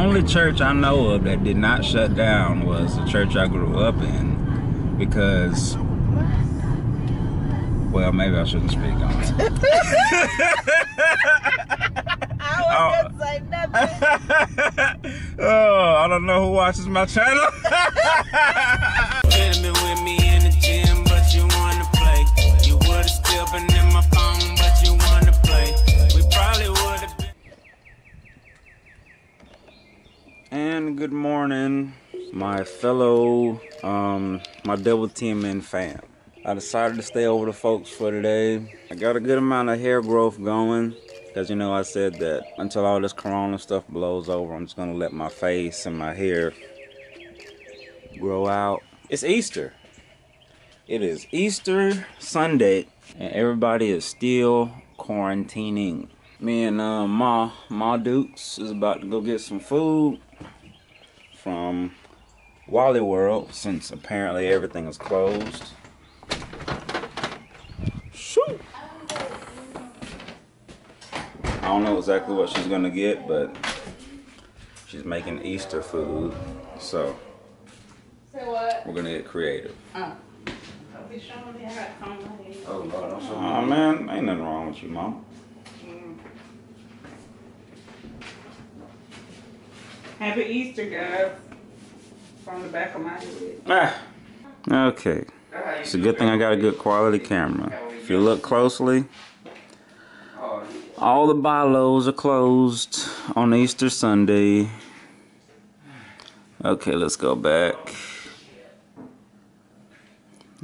Only church I know of that did not shut down was the church I grew up in because well maybe I shouldn't speak on it. I was oh. gonna say nothing. oh, I don't know who watches my channel. Gentlemen with me in the gym, and good morning, my fellow, um, my double teaming fam. I decided to stay over the folks for today. I got a good amount of hair growth going. Because, you know, I said that until all this corona stuff blows over, I'm just to let my face and my hair grow out. It's Easter. It is Easter Sunday, and everybody is still quarantining. Me and uh, Ma, Ma Dukes is about to go get some food from Wally World since apparently everything is closed. Shoot! I don't know exactly what she's gonna get, but she's making Easter food, so Say what? we're gonna get creative. Oh. Be showing me how to comb my hair. Oh Lord, I'm so. Oh man, ain't nothing wrong with you, Mom. Happy Easter, guys. From the back of my head. Ah. Okay. It's a good thing I got a good quality camera. If you look closely, all the BI-LOs are closed on Easter Sunday. Okay, let's go back.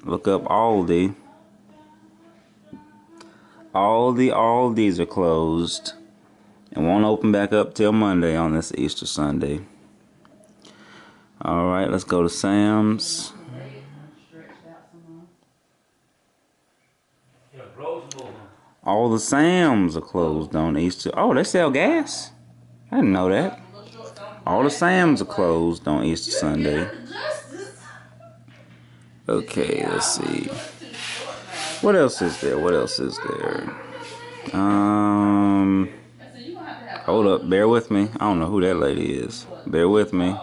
Look up Aldi. All the Aldis are closed and won't open back up till Monday on this Easter Sunday. All right, let's go to Sam's. All the Sam's are closed on Easter. Oh, they sell gas? I didn't know that. All the Sam's are closed on Easter Sunday. Okay, let's see. What else is there? What else is there? Um, hold up. Bear with me. I don't know who that lady is. Bear with me.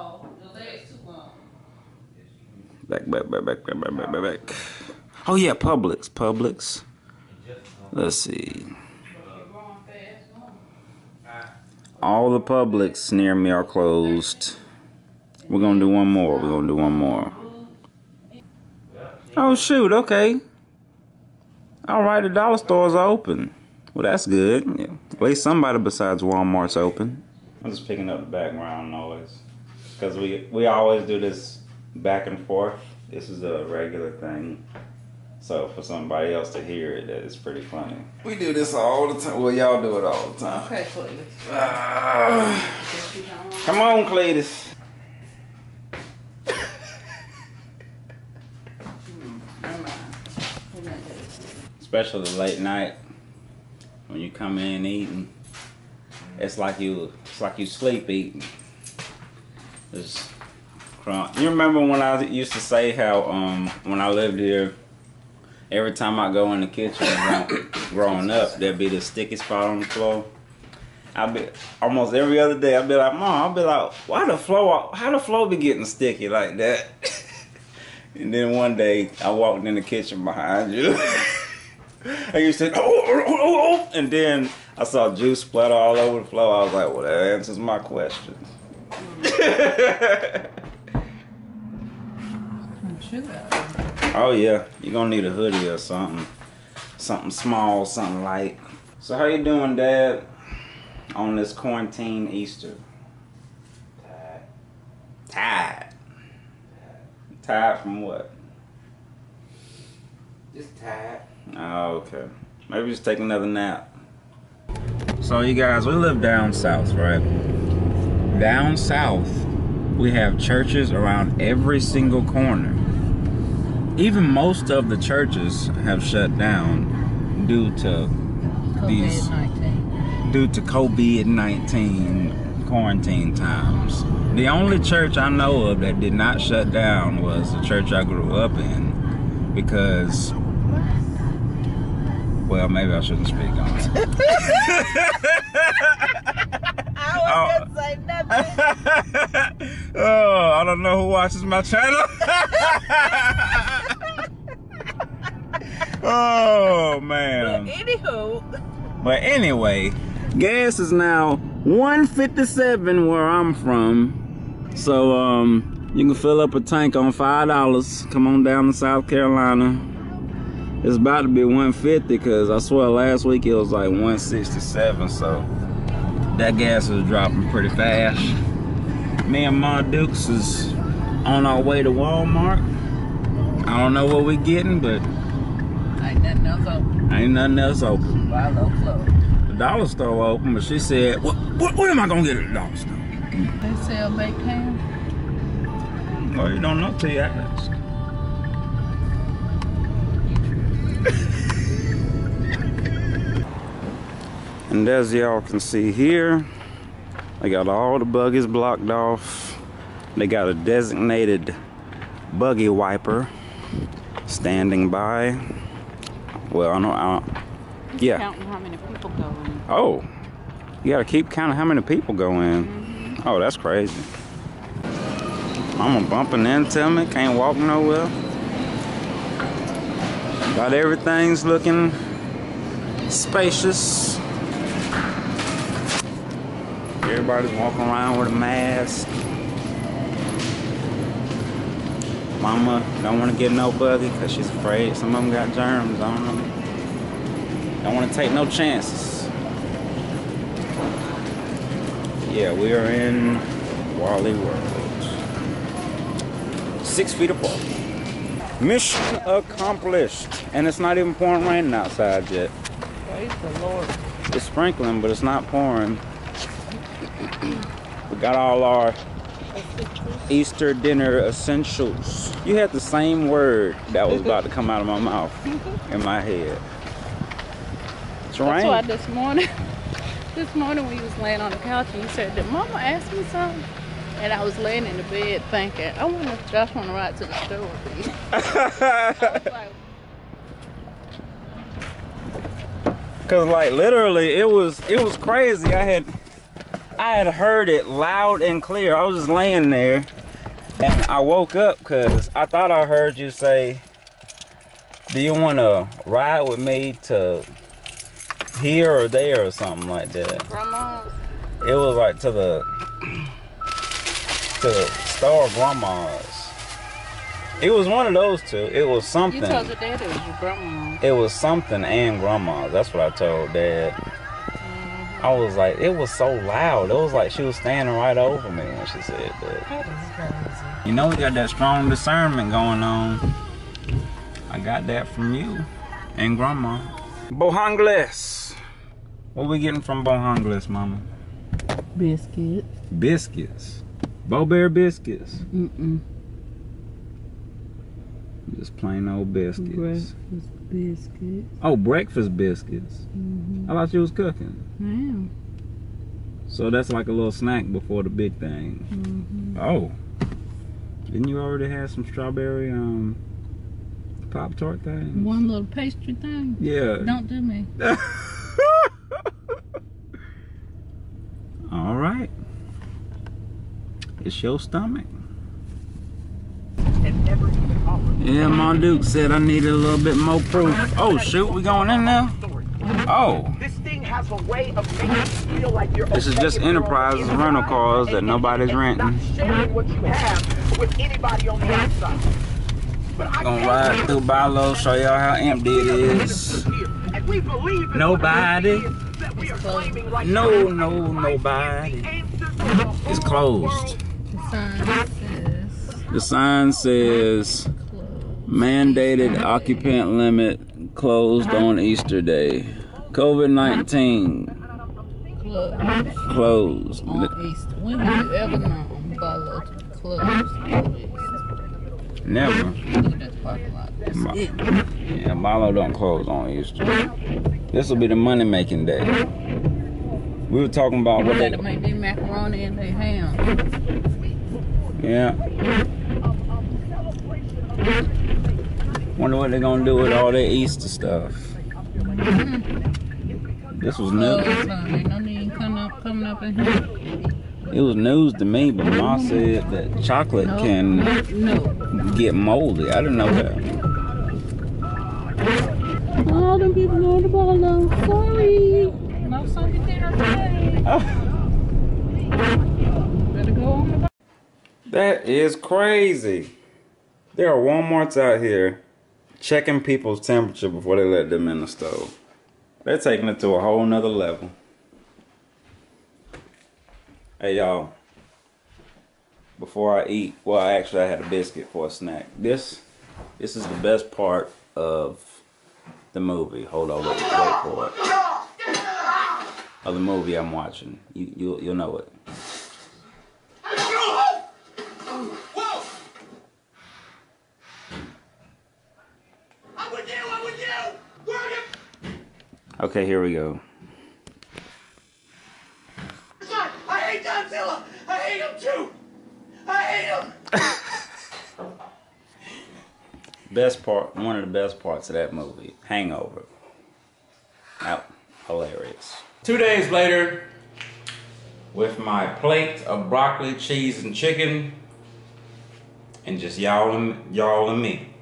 Back, back, back, back, back, back, back, back, back. Oh yeah, Publix, Publix. Let's see. All the Publix near me are closed. We're gonna do one more. We're gonna do one more. Oh shoot, okay. Alright, the dollar stores are open. Well that's good. Yeah. At least somebody besides Walmart's open. I'm just picking up the background noise. Because we we always do this back and forth. This is a regular thing. So for somebody else to hear it, that is pretty funny. We do this all the time. Well, y'all do it all the time. Okay, please. Ah. come on, Cletus. Especially late night when you come in eating. It's like you, it's like you sleep eating. It's crumb. You remember when I used to say how um when I lived here, every time I go in the kitchen growing, up, there'd be the sticky spot on the floor. I'll be almost every other day. I'll be like, Mom, I'll be like, why the floor? How the floor be getting sticky like that? and then one day I walked in the kitchen behind you. and you said, oh, oh, oh, oh, and then I saw juice splatter all over the floor. I was like, well, that answers my question. Oh yeah, you're gonna need a hoodie or something, something small, something light. So how you doing, Dad? On this quarantine Easter? Tired. Tired. Tired from what? Just tired. Oh, okay. Maybe just take another nap. So you guys, we live down south, right? Down south, we have churches around every single corner. Even most of the churches have shut down due to these due to COVID-19 quarantine times. The only church I know of that did not shut down was the church I grew up in because well, maybe I shouldn't speak on it. I Oh. didn't say nothing. oh, I don't know who watches my channel. oh man. Anywho, But anyway, gas is now 157 where I'm from. So um you can fill up a tank on five dollars. Come on down to South Carolina. It's about to be 150 because I swear last week it was like 167. So that gas is dropping pretty fast. Me and Ma Dukes is on our way to Walmart. I don't know what we're getting, but ain't nothing else open. ain't nothing else open. The dollar store open, but she said, what, what, what am I gonna get at the dollar store? They sell baked ham. Oh, you don't know till you ask. And as y'all can see here, they got all the buggies blocked off. They got a designated buggy wiper standing by. Well, I know, I don't, yeah. Counting how many people go in. Oh, you gotta keep counting how many people go in. Mm-hmm. Oh, that's crazy. Mama bumping into me, can't walk nowhere. Got everything's looking spacious. Everybody's walking around with a mask. Mama don't want to get no buggy because she's afraid some of them got germs on them. Don't want to take no chances. Yeah, we are in Wally World. Six feet apart. Mission accomplished. And it's not even pouring rain outside yet. Praise the Lord. It's sprinkling, but it's not pouring. We got all our Easter dinner essentials. You had the same word that was about to come out of my mouth in my head. It's That's why this morning, this morning we was laying on the couch and you said, did mama ask me something? And I was laying in the bed thinking, I wonder if Josh want to ride to the store with me. Like, Cause like literally it was it was crazy. I had I had heard it loud and clear. I was just laying there and I woke up because I thought I heard you say, Do you wanna ride with me to here or there or something like that? Grandma, It was like to the to the store grandma's. It was one of those two. It was something. you told your daddy it was your grandma. It was something and grandma. That's what I told dad. I was like, it was so loud. It was like she was standing right over me when she said that. That is crazy. You know, we got that strong discernment going on. I got that from you and grandma. Bojangles. What we getting from Bojangles, mama? Biscuits. Biscuits. Bo-Berry biscuits. Mm-mm. Just plain old biscuits. Breakfast biscuit. Oh, breakfast biscuits. Mm-hmm. I thought you was cooking. Damn. So that's like a little snack before the big thing. Mm-hmm. Oh. Didn't you already have some strawberry um Pop Tart thing? One little pastry thing. Yeah. Don't do me. All right. It's your stomach. Yeah, my Duke said I needed a little bit more proof. Oh shoot, we going in now? Oh. This thing has a way of making you feel like you're This is just if Enterprise's rental cars that nobody's renting. Sharing what you have with anybody on the outside. But I Gonna ride through you Barlow, show y'all how empty it is. And we believe in Nobody. what it is that we are claiming right No, no, nobody. The answer to the whole It's closed. The sign says mandated occupant limit closed on Easter Day. COVID 19 Closed. closed. On Easter. When have you ever known be closed on Easter? Never. Look at that parking lot. That's it. Yeah, Barlow don't close on Easter. This will be the money making day. We were talking about You what they. make their macaroni and their ham. Yeah. Wonder what they're gonna do with all their Easter stuff. This was new. Closed, son. Ain't no need coming up, coming up in here. It was news to me, but Ma said that chocolate No, can no. get moldy. I didn't know that. All them people on the ball though. Sorry. No Sunday dinner today. Better go on the That is crazy. There are Walmarts out here checking people's temperature before they let them in the stove. They're taking it to a whole nother level. Hey y'all. Before I eat, well actually I had a biscuit for a snack. This this is the best part of the movie. Hold on, wait, wait for it. Of the movie I'm watching. You you'll you'll know it. I'm with you, I'm with you! Where are you? Okay, here we go. I hate Godzilla! I hate him too! I hate him! Best part, one of the best parts of that movie, Hangover. Out, hilarious. Two days later, with my plate of broccoli, cheese, and chicken, and just y'all and y'all and me.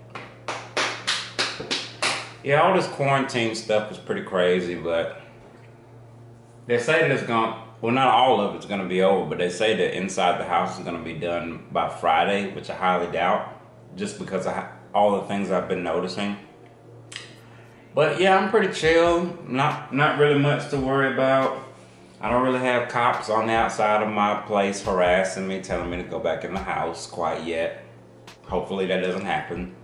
Yeah, all this quarantine stuff is pretty crazy, but they say that it's going well not all of it's gonna be over, but they say that inside the house is gonna be done by Friday, which I highly doubt, just because of all the things I've been noticing. But yeah, I'm pretty chill. Not not really much to worry about. I don't really have cops on the outside of my place harassing me, telling me to go back in the house quite yet. Hopefully that doesn't happen.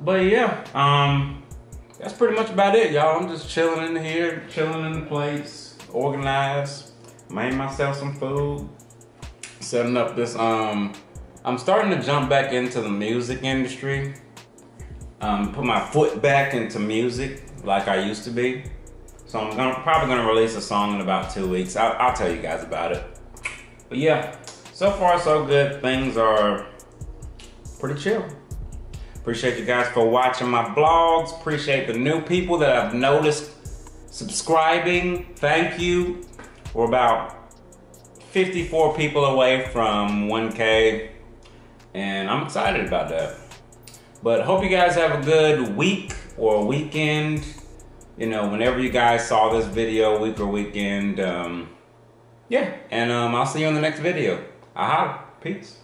But yeah, um, that's pretty much about it, y'all. I'm just chilling in here, chilling in the place, organized, made myself some food, setting up this. Um, I'm starting to jump back into the music industry. Um, put my foot back into music like I used to be. So I'm gonna, probably gonna release a song in about two weeks. I'll, I'll tell you guys about it. But yeah, so far so good. Things are pretty chill. Appreciate you guys for watching my vlogs. Appreciate the new people that I've noticed subscribing. Thank you. We're about 54 people away from 1K, and I'm excited about that. But hope you guys have a good week or weekend. You know, whenever you guys saw this video, week or weekend. Um, yeah, and um, I'll see you in the next video. Aha, peace.